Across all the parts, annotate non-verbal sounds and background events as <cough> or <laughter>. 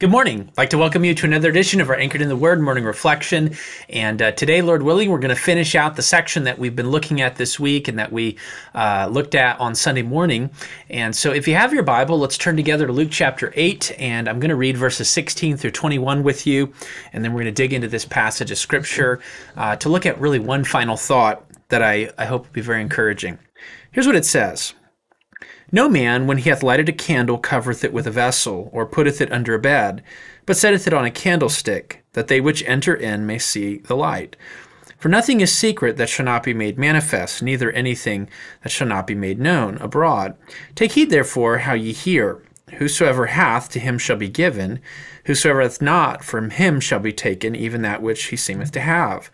Good morning. I'd like to welcome you to another edition of our Anchored in the Word morning reflection. And uh, today, Lord willing, we're going to finish out the section that we've been looking at this week and that we uh, looked at on Sunday morning. And so, if you have your Bible, let's turn together to Luke chapter 8. And I'm going to read verses 16 through 21 with you. And then we're going to dig into this passage of Scripture uh, to look at really one final thought that I, I hope will be very encouraging. Here's what it says. No man, when he hath lighted a candle, covereth it with a vessel, or putteth it under a bed, but setteth it on a candlestick, that they which enter in may see the light. For nothing is secret that shall not be made manifest, neither anything that shall not be made known abroad. Take heed therefore how ye hear. Whosoever hath, to him shall be given. Whosoever hath not, from him shall be taken even that which he seemeth to have.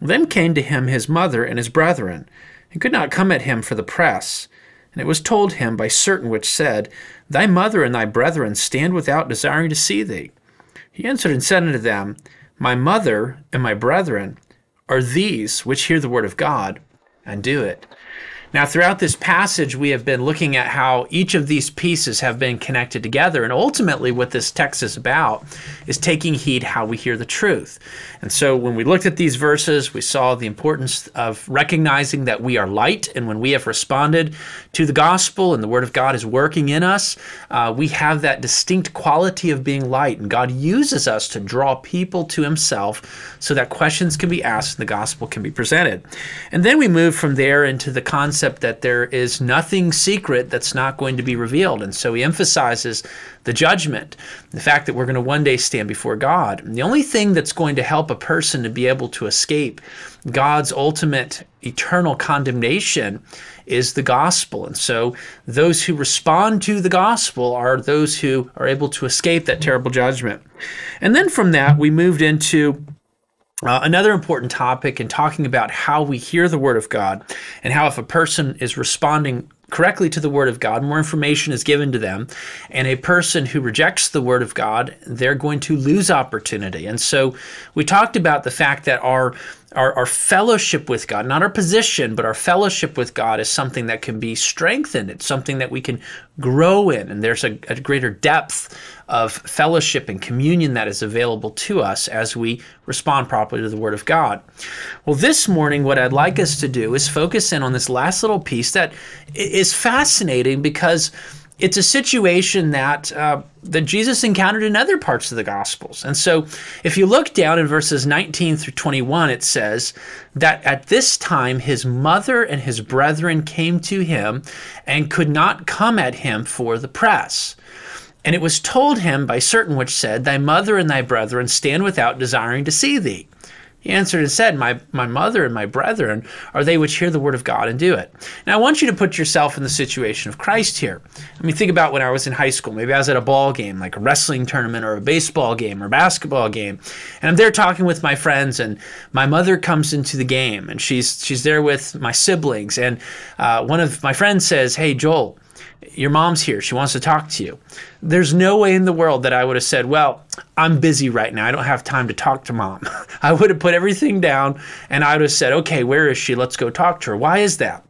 Then came to him his mother and his brethren, and could not come at him for the press. And it was told him by certain which said, Thy mother and thy brethren stand without desiring to see thee. He answered and said unto them, My mother and my brethren are these which hear the word of God and do it. Now, throughout this passage, we have been looking at how each of these pieces have been connected together. And ultimately, what this text is about is taking heed how we hear the truth. And so, when we looked at these verses, we saw the importance of recognizing that we are light. And when we have responded to the gospel and the word of God is working in us, uh, we have that distinct quality of being light. And God uses us to draw people to Himself so that questions can be asked and the gospel can be presented. And then we move from there into the concept concept that there is nothing secret that's not going to be revealed. And so he emphasizes the judgment, the fact that we're going to one day stand before God. And the only thing that's going to help a person to be able to escape God's ultimate eternal condemnation is the gospel. And so those who respond to the gospel are those who are able to escape that terrible judgment. And then from that, we moved into uh, another important topic in talking about how we hear the Word of God and how if a person is responding correctly to the Word of God, more information is given to them. And a person who rejects the Word of God, they're going to lose opportunity. And so we talked about the fact that our our, our fellowship with God, not our position, but our fellowship with God is something that can be strengthened. It's something that we can grow in. And there's a, a greater depth of fellowship and communion that is available to us as we respond properly to the Word of God. Well, this morning, what I'd like us to do is focus in on this last little piece that is fascinating because it's a situation that uh, that Jesus encountered in other parts of the Gospels. And so, if you look down in verses 19 through 21, it says that at this time his mother and his brethren came to him and could not come at him for the press. And it was told him by certain which said, Thy mother and thy brethren stand without desiring to see thee. He answered and said, my, my mother and my brethren are they which hear the word of God and do it. Now, I want you to put yourself in the situation of Christ here. I mean, think about when I was in high school. Maybe I was at a ball game, like a wrestling tournament or a baseball game or basketball game. And I'm there talking with my friends, and my mother comes into the game, and she's, she's there with my siblings. And uh, one of my friends says, Hey, Joel, your mom's here. She wants to talk to you. There's no way in the world that I would have said, Well, I'm busy right now. I don't have time to talk to mom. <laughs> I would have put everything down and I would have said, Okay, where is she? Let's go talk to her. Why is that?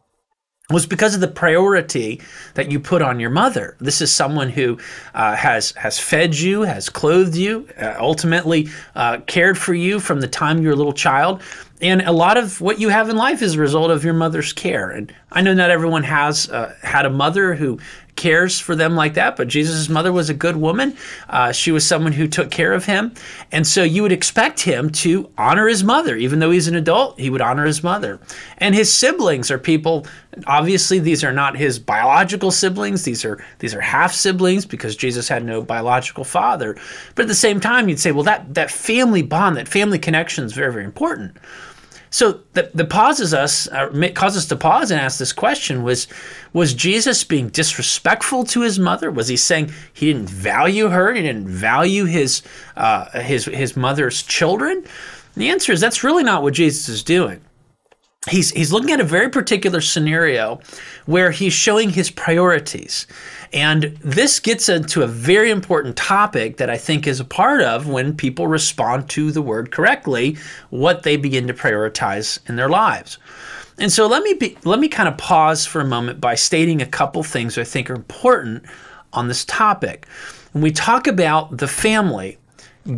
was because of the priority that you put on your mother. This is someone who uh, has has fed you, has clothed you, uh, ultimately uh, cared for you from the time you were a little child. And a lot of what you have in life is a result of your mother's care. And I know not everyone has uh, had a mother who cares for them like that, but Jesus' mother was a good woman. Uh, she was someone who took care of him. And so you would expect him to honor his mother. Even though he's an adult, he would honor his mother. And his siblings are people, obviously, these are not his biological siblings. These are, these are half siblings because Jesus had no biological father. But at the same time, you'd say, well, that, that family bond, that family connection is very, very important. So the, the pauses us uh, causes us to pause and ask this question: Was was Jesus being disrespectful to his mother? Was he saying he didn't value her? He didn't value his uh, his his mother's children? And the answer is that's really not what Jesus is doing he's he's looking at a very particular scenario where he's showing his priorities and this gets into a very important topic that I think is a part of when people respond to the word correctly what they begin to prioritize in their lives. And so let me be, let me kind of pause for a moment by stating a couple things I think are important on this topic. when we talk about the family,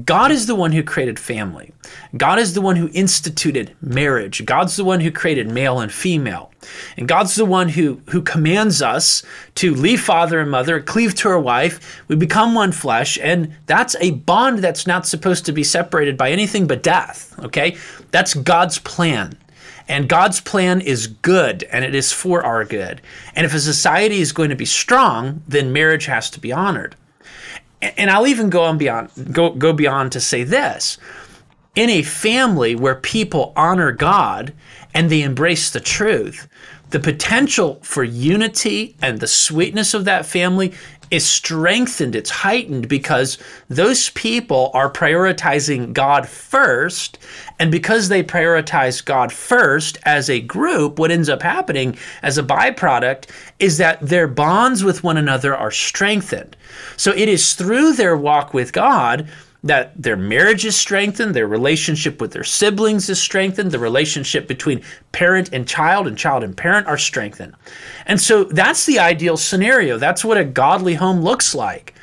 God is the one who created family. God is the one who instituted marriage. God's the one who created male and female. And God's the one who, who commands us to leave father and mother, cleave to our wife. We become one flesh, and that's a bond that's not supposed to be separated by anything but death. Okay? That's God's plan. And God's plan is good and it is for our good. And if a society is going to be strong, then marriage has to be honored and I'll even go on beyond go go beyond to say this. In a family where people honor God and they embrace the truth, the potential for unity and the sweetness of that family is strengthened, it's heightened because those people are prioritizing God first. And because they prioritize God first as a group, what ends up happening as a byproduct is that their bonds with one another are strengthened. So it is through their walk with God that their marriage is strengthened, their relationship with their siblings is strengthened, the relationship between parent and child and child and parent are strengthened. And so that's the ideal scenario. That's what a godly home looks like.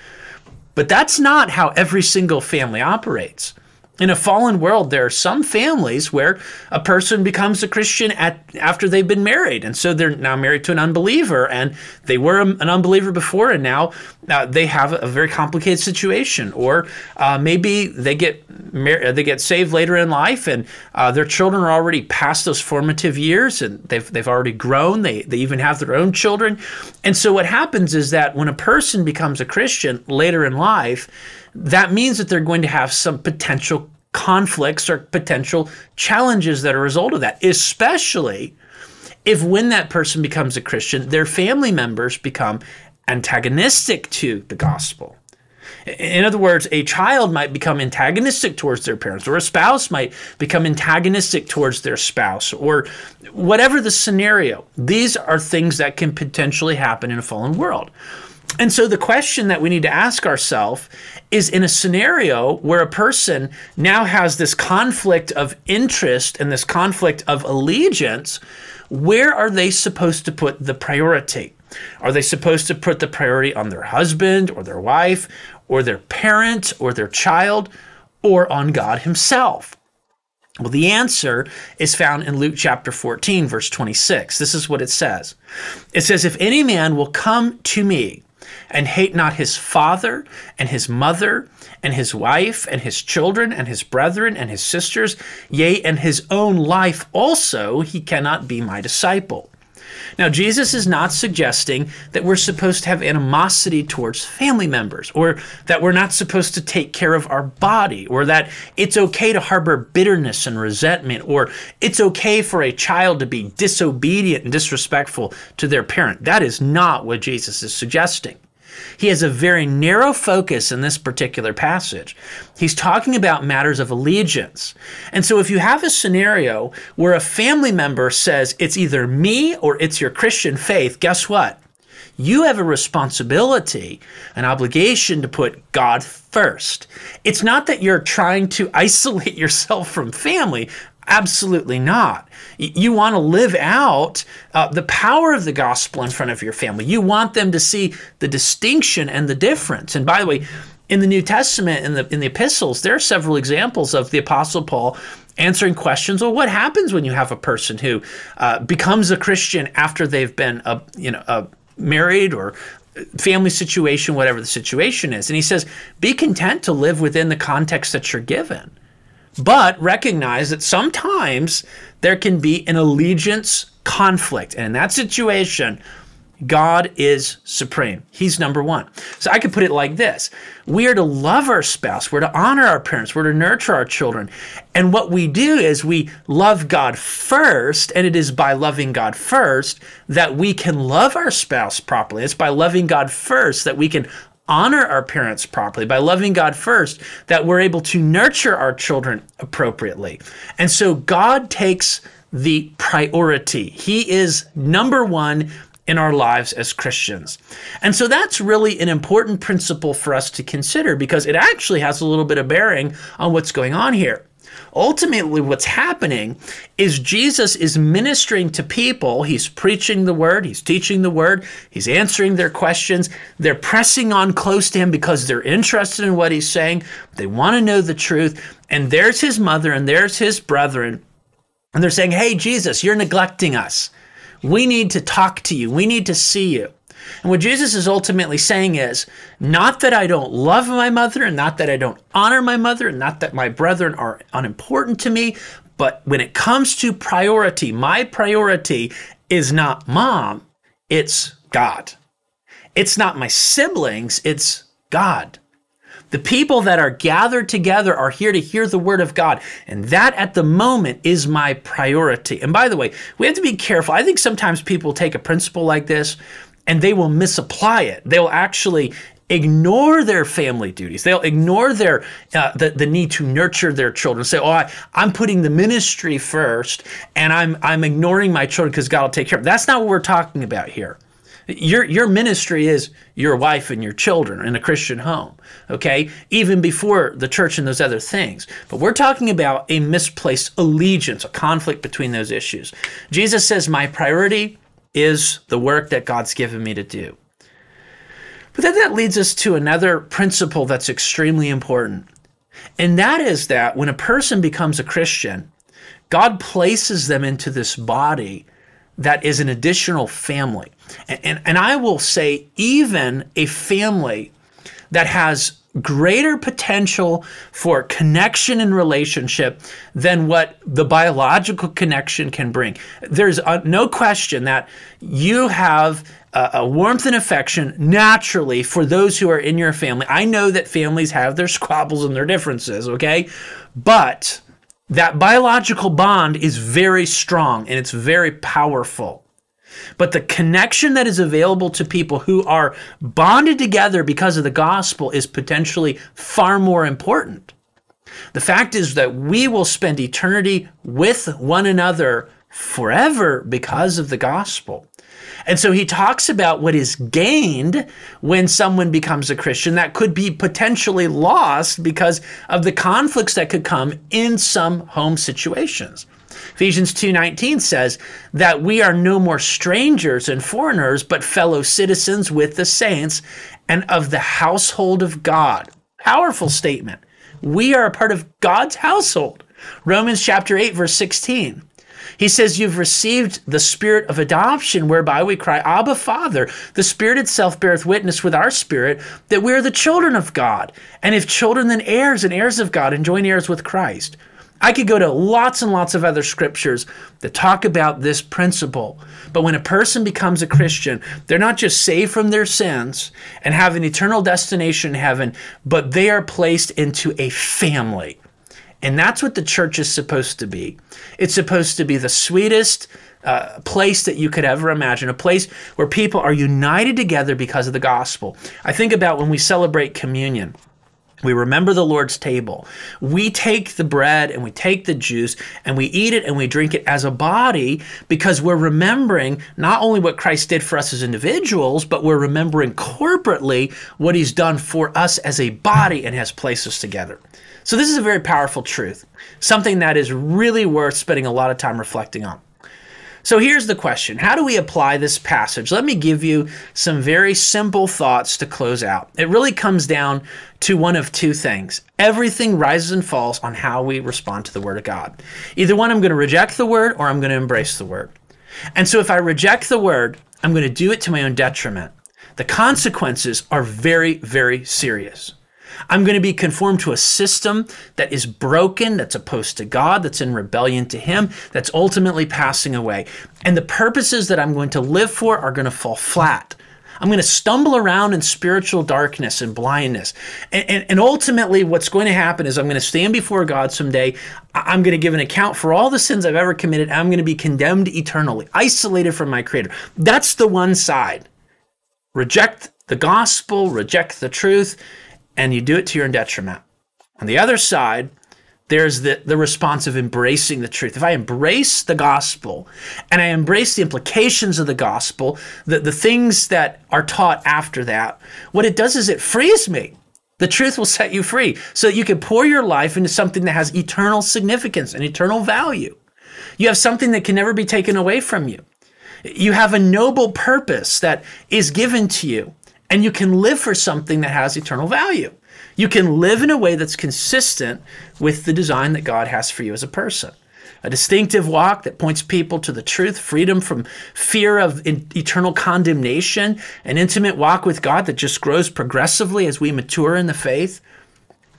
But that's not how every single family operates in a fallen world, there are some families where a person becomes a Christian at, after they've been married. And so they're now married to an unbeliever, and they were an unbeliever before, and now uh, they have a very complicated situation. Or uh, maybe they get mar- they get saved later in life, and uh, their children are already past those formative years, and they've, they've already grown. They, they even have their own children. And so what happens is that when a person becomes a Christian later in life, that means that they're going to have some potential conflicts or potential challenges that are a result of that, especially if when that person becomes a Christian, their family members become antagonistic to the gospel. In other words, a child might become antagonistic towards their parents, or a spouse might become antagonistic towards their spouse, or whatever the scenario. These are things that can potentially happen in a fallen world. And so the question that we need to ask ourselves is in a scenario where a person now has this conflict of interest and this conflict of allegiance, where are they supposed to put the priority? Are they supposed to put the priority on their husband or their wife or their parent or their child or on God Himself? Well, the answer is found in Luke chapter 14, verse 26. This is what it says It says, If any man will come to me, and hate not his father and his mother and his wife and his children and his brethren and his sisters, yea, and his own life also, he cannot be my disciple. Now, Jesus is not suggesting that we're supposed to have animosity towards family members, or that we're not supposed to take care of our body, or that it's okay to harbor bitterness and resentment, or it's okay for a child to be disobedient and disrespectful to their parent. That is not what Jesus is suggesting. He has a very narrow focus in this particular passage. He's talking about matters of allegiance. And so if you have a scenario where a family member says, it's either me or it's your Christian faith, guess what? You have a responsibility, an obligation to put God first. It's not that you're trying to <laughs> isolate yourself from family. Absolutely not. You want to live out uh, the power of the gospel in front of your family. You want them to see the distinction and the difference. And by the way, in the New Testament, in the in the epistles, there are several examples of the Apostle Paul answering questions. Well, what happens when you have a person who uh, becomes a Christian after they've been a you know a married or family situation, whatever the situation is? And he says, be content to live within the context that you're given but recognize that sometimes there can be an allegiance conflict. And in that situation, God is supreme. He's number one. So I could put it like this We are to love our spouse, we're to honor our parents, we're to nurture our children. And what we do is we love God first, and it is by loving God first that we can love our spouse properly. It's by loving God first that we can honor our parents properly, by loving God first, that we're able to nurture our children appropriately. And so God takes the priority. He is number one in our lives as Christians. And so that's really an important principle for us to consider because it actually has a little bit of bearing on what's going on here. Ultimately, what's happening is Jesus is ministering to people. He's preaching the word, he's teaching the word, he's answering their questions. They're pressing on close to him because they're interested in what he's saying. They want to know the truth. And there's his mother and there's his brethren. And they're saying, Hey, Jesus, you're neglecting us. We need to talk to you, we need to see you. And what Jesus is ultimately saying is not that I don't love my mother and not that I don't honor my mother and not that my brethren are unimportant to me, but when it comes to priority, my priority is not mom, it's God. It's not my siblings, it's God. The people that are gathered together are here to hear the word of God. And that at the moment is my priority. And by the way, we have to be careful. I think sometimes people take a principle like this and they will misapply it. They'll actually ignore their family duties. They'll ignore their uh, the, the need to nurture their children. Say, "Oh, I, I'm putting the ministry first, and I'm I'm ignoring my children because God will take care of." Them. That's not what we're talking about here. Your your ministry is your wife and your children in a Christian home, okay? Even before the church and those other things. But we're talking about a misplaced allegiance, a conflict between those issues. Jesus says, "My priority is the work that God's given me to do. But then that leads us to another principle that's extremely important. And that is that when a person becomes a Christian, God places them into this body that is an additional family. And, and, and I will say, even a family that has greater potential for connection and relationship than what the biological connection can bring. There's a, no question that you have a, a warmth and affection naturally for those who are in your family. I know that families have their <laughs> squabbles and their differences, okay? But that biological bond is very strong and it's very powerful. But the connection that is available to people who are bonded together because of the gospel is potentially far more important. The fact is that we will spend eternity with one another forever because of the gospel. And so he talks about what is gained when someone becomes a Christian that could be potentially lost because of the conflicts that could come in some home situations. Ephesians 2:19 says that we are no more strangers and foreigners but fellow citizens with the saints and of the household of God. Powerful statement. We are a part of God's household. Romans chapter 8 verse 16. He says, You've received the spirit of adoption, whereby we cry, Abba, Father. The Spirit itself beareth witness with our spirit that we are the children of God. And if children, then heirs and heirs of God, and joint heirs with Christ. I could go to lots and lots of other scriptures that talk about this principle. But when a person becomes a Christian, they're not just saved from their sins and have an eternal destination in heaven, but they are placed into a family. And that's what the church is supposed to be. It's supposed to be the sweetest uh, place that you could ever imagine, a place where people are united together because of the gospel. I think about when we celebrate communion. We remember the Lord's table. We take the bread and we take the juice and we eat it and we drink it as a body because we're remembering not only what Christ did for us as individuals, but we're remembering corporately what he's done for us as a body and has placed us together. So, this is a very powerful truth, something that is really worth spending a lot of time reflecting on. So here's the question How do we apply this passage? Let me give you some very simple thoughts to close out. It really comes down to one of two things everything rises and falls on how we respond to the Word of God. Either one, I'm going to reject the Word or I'm going to embrace the Word. And so if I reject the Word, I'm going to do it to my own detriment. The consequences are very, very serious. I'm going to be conformed to a system that is broken, that's opposed to God, that's in rebellion to Him, that's ultimately passing away. And the purposes that I'm going to live for are going to fall flat. I'm going to stumble around in spiritual darkness and blindness. And, and, and, ultimately, what's going to happen is I'm going to stand before God someday. I'm going to give an account for all the sins I've ever committed. I'm going to be condemned eternally, isolated from my Creator. That's the one side. Reject the gospel, reject the truth, and you do it to your own detriment. On the other side, there's the, the response of embracing the truth. If I embrace the gospel and I embrace the implications of the gospel, the, the things that are taught after that, what it does is it frees me. The truth will set you free so that you can pour your life into something that has eternal significance and eternal value. You have something that can never be taken away from you. You have a noble purpose that is given to you, and you can live for something that has eternal value. You can live in a way that's consistent with the design that God has for you as a person. A distinctive walk that points people to the truth, freedom from fear of eternal condemnation, an intimate walk with God that just grows progressively as we mature in the faith,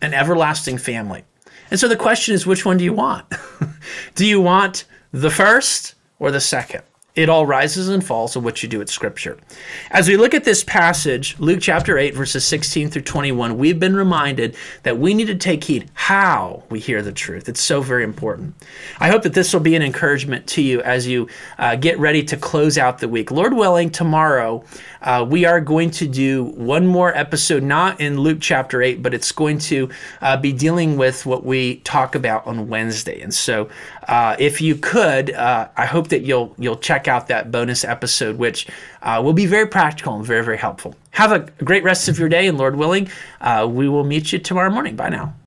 an everlasting family. And so the question is which one do you want? <laughs> do you want the first or the second? It all rises and falls on what you do at Scripture. As we look at this passage, Luke chapter 8, verses 16 through 21, we've been reminded that we need to take heed how we hear the truth. It's so very important. I hope that this will be an encouragement to you as you uh, get ready to close out the week. Lord willing, tomorrow uh, we are going to do one more episode, not in Luke chapter 8, but it's going to uh, be dealing with what we talk about on Wednesday. And so uh, if you could, uh, I hope that you'll, you'll check out that bonus episode, which uh, will be very practical and very, very helpful. Have a great rest of your day, and Lord willing, uh, we will meet you tomorrow morning. Bye now.